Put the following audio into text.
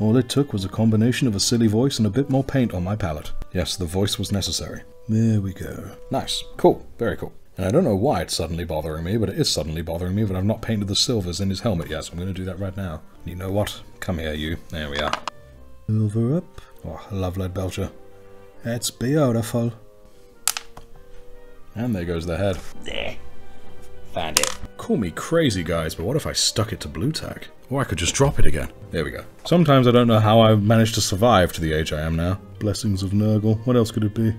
All it took was a combination of a silly voice and a bit more paint on my palette. Yes, the voice was necessary. There we go. Nice. Cool. Very cool. And I don't know why it's suddenly bothering me, but it is suddenly bothering me that I've not painted the silvers in his helmet yet, so I'm going to do that right now. You know what? Come here, you. There we are. Silver up. Oh, I love Lead Belcher. It's beautiful. And there goes the head. There. Found it. Call me crazy, guys, but what if I stuck it to Blu Tack? Or I could just drop it again. There we go. Sometimes I don't know how I've managed to survive to the age I am now. Blessings of Nurgle. What else could it be?